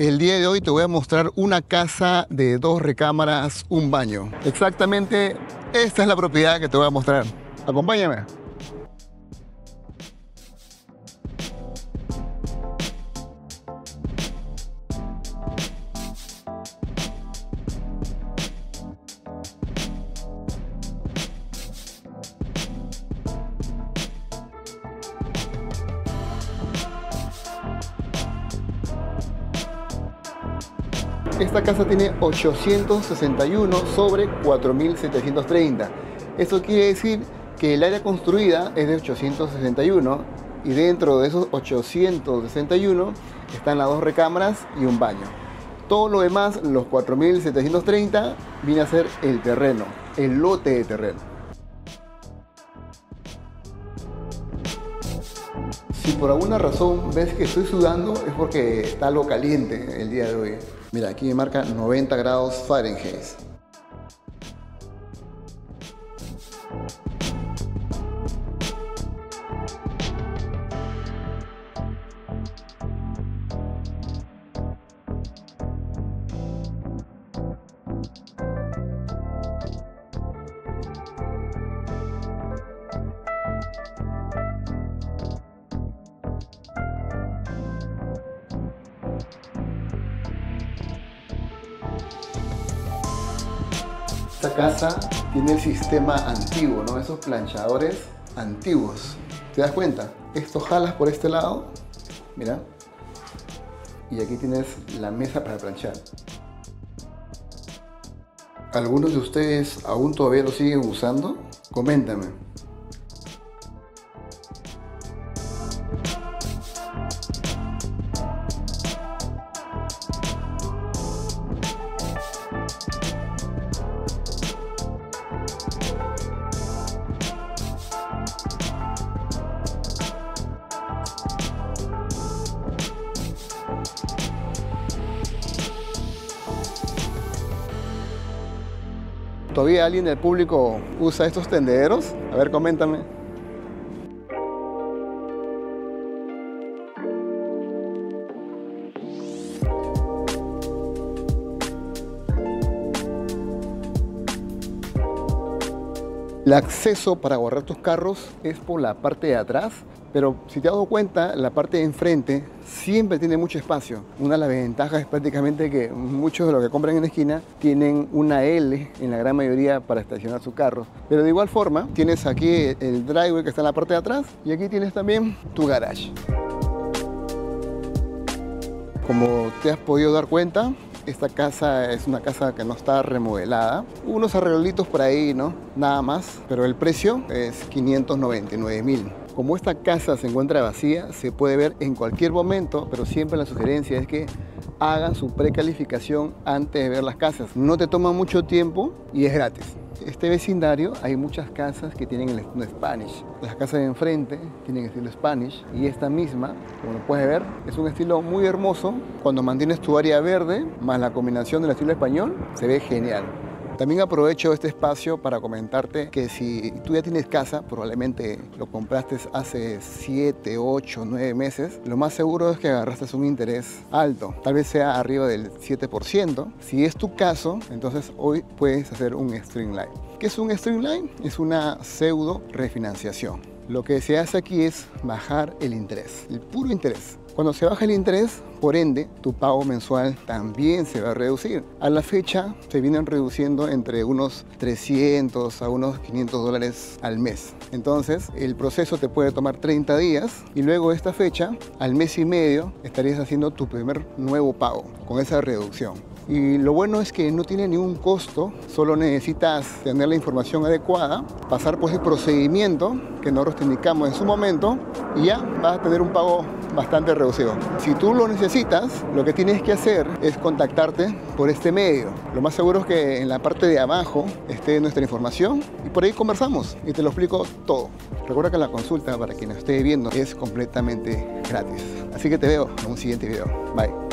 El día de hoy te voy a mostrar una casa de dos recámaras, un baño. Exactamente esta es la propiedad que te voy a mostrar. Acompáñame. Esta casa tiene 861 sobre 4730. Eso quiere decir que el área construida es de 861 y dentro de esos 861 están las dos recámaras y un baño. Todo lo demás, los 4730, viene a ser el terreno, el lote de terreno. Si por alguna razón ves que estoy sudando es porque está algo caliente el día de hoy. Mira, aquí me marca 90 grados Fahrenheit. Esta casa tiene el sistema antiguo, ¿no? Esos planchadores antiguos. ¿Te das cuenta? Esto jalas por este lado, mira. Y aquí tienes la mesa para planchar. ¿Algunos de ustedes aún todavía lo siguen usando? Coméntame. ¿Todavía alguien del público usa estos tendederos? A ver, coméntame. El acceso para guardar tus carros es por la parte de atrás, pero si te has dado cuenta, la parte de enfrente siempre tiene mucho espacio. Una de las ventajas es prácticamente que muchos de los que compran en la esquina tienen una L en la gran mayoría para estacionar su carro. Pero de igual forma, tienes aquí el driveway que está en la parte de atrás y aquí tienes también tu garage. Como te has podido dar cuenta, esta casa es una casa que no está remodelada. Unos arreglitos por ahí, ¿no? Nada más. Pero el precio es 599 mil. Como esta casa se encuentra vacía, se puede ver en cualquier momento, pero siempre la sugerencia es que hagan su precalificación antes de ver las casas. No te toma mucho tiempo y es gratis. Este vecindario hay muchas casas que tienen el estilo Spanish. Las casas de enfrente tienen estilo Spanish y esta misma, como lo puedes ver, es un estilo muy hermoso. Cuando mantienes tu área verde más la combinación del estilo español, se ve genial. También aprovecho este espacio para comentarte que si tú ya tienes casa, probablemente lo compraste hace 7, 8, 9 meses, lo más seguro es que agarraste un interés alto, tal vez sea arriba del 7%. Si es tu caso, entonces hoy puedes hacer un Streamline. ¿Qué es un Streamline? Es una pseudo refinanciación. Lo que se hace aquí es bajar el interés, el puro interés. Cuando se baja el interés, por ende, tu pago mensual también se va a reducir. A la fecha se vienen reduciendo entre unos 300 a unos 500 dólares al mes. Entonces, el proceso te puede tomar 30 días y luego de esta fecha, al mes y medio, estarías haciendo tu primer nuevo pago con esa reducción. Y lo bueno es que no tiene ningún costo, solo necesitas tener la información adecuada, pasar por ese procedimiento que nosotros te indicamos en su momento y ya vas a tener un pago bastante reducido. Si tú lo necesitas, lo que tienes que hacer es contactarte por este medio. Lo más seguro es que en la parte de abajo esté nuestra información y por ahí conversamos y te lo explico todo. Recuerda que la consulta para quien esté viendo es completamente gratis. Así que te veo en un siguiente video. Bye.